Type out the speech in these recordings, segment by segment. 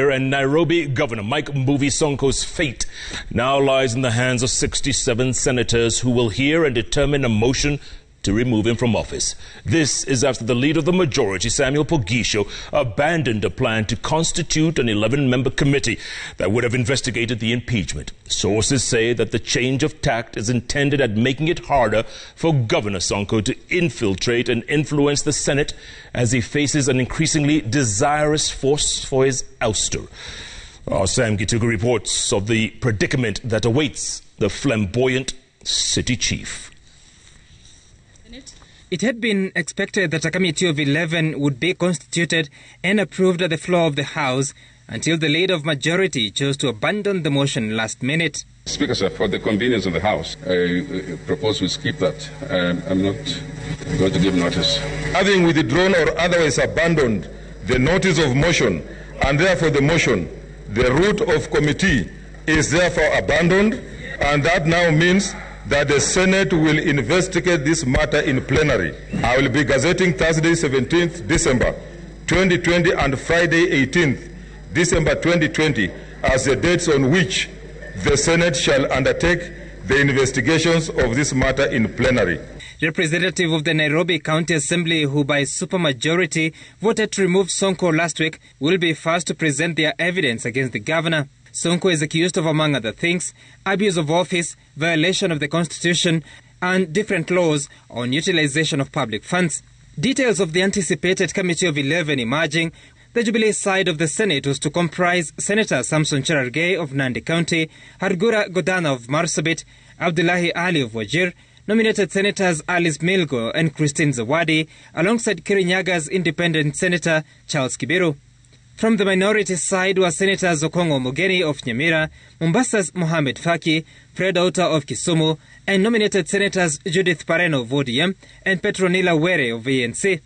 And Nairobi Governor Mike Mbuvi Sonko's fate now lies in the hands of 67 senators who will hear and determine a motion to remove him from office. This is after the leader of the majority, Samuel Poghisio, abandoned a plan to constitute an 11 member committee that would have investigated the impeachment. Sources say that the change of tact is intended at making it harder for Governor Sonko to infiltrate and influence the Senate as he faces an increasingly desirous force for his ouster. Our Sam Gituku reports of the predicament that awaits the flamboyant city chief. It had been expected that a committee of 11 would be constituted and approved at the floor of the House until the leader of majority chose to abandon the motion last minute. Speaker, sir, for the convenience of the House, I propose we skip that. Um, I'm not going to give notice. Having withdrawn or otherwise abandoned the notice of motion, and therefore the motion, the route of committee is therefore abandoned, and that now means that the Senate will investigate this matter in plenary. I will be gazetting Thursday, 17th December 2020 and Friday, 18th December 2020 as the dates on which the Senate shall undertake the investigations of this matter in plenary. Representative of the Nairobi County Assembly, who by supermajority voted to remove Sonko last week, will be first to present their evidence against the governor. Sonko is accused of, among other things, abuse of office, violation of the Constitution, and different laws on utilization of public funds. Details of the anticipated Committee of 11 emerging. The Jubilee side of the Senate was to comprise Senator Samson Cherargei of Nandi County, Hargura Godana of Marsabit, Abdullahi Ali of Wajir, nominated Senators Alice Milgo and Christine Zawadi, alongside Kirinyaga's independent Senator Charles Kibiru. From the minority side were Senators Okongo Mogeni of Nyamira, Mombasa's Mohamed Faki, Fred Outa of Kisumu, and nominated Senators Judith Pareno of ODM and Petronila Were of ANC.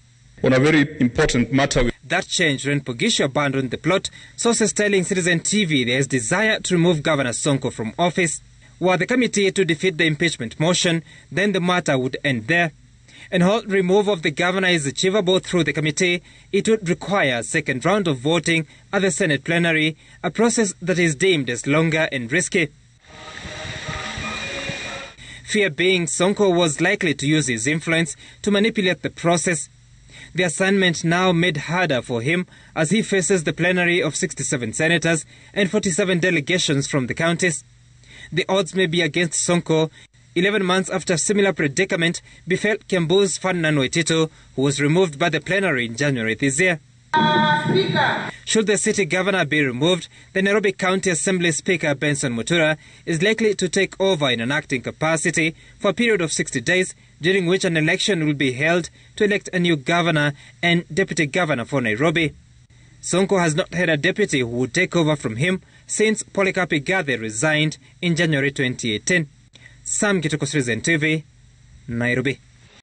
On a very important matter. That change when Pogisho abandoned the plot, sources telling Citizen TV there is desire to remove Governor Sonko from office. Were the committee to defeat the impeachment motion, then the matter would end there. And while removal of the governor is achievable through the committee, it would require a second round of voting at the Senate plenary, a process that is deemed as longer and risky. Fear being Sonko was likely to use his influence to manipulate the process. The assignment now made harder for him as he faces the plenary of 67 senators and 47 delegations from the counties. The odds may be against Sonko 11 months after similar predicament befell Kiambu's Ferdinand Waititu, who was removed by the plenary in January this year. Should the city governor be removed, the Nairobi County Assembly Speaker Benson Mutura is likely to take over in an acting capacity for a period of 60 days, during which an election will be held to elect a new governor and deputy governor for Nairobi. Sonko has not had a deputy who would take over from him since Polycarp Igathe resigned in January 2018. Sam Kitoko, Citizen TV, Nairobi.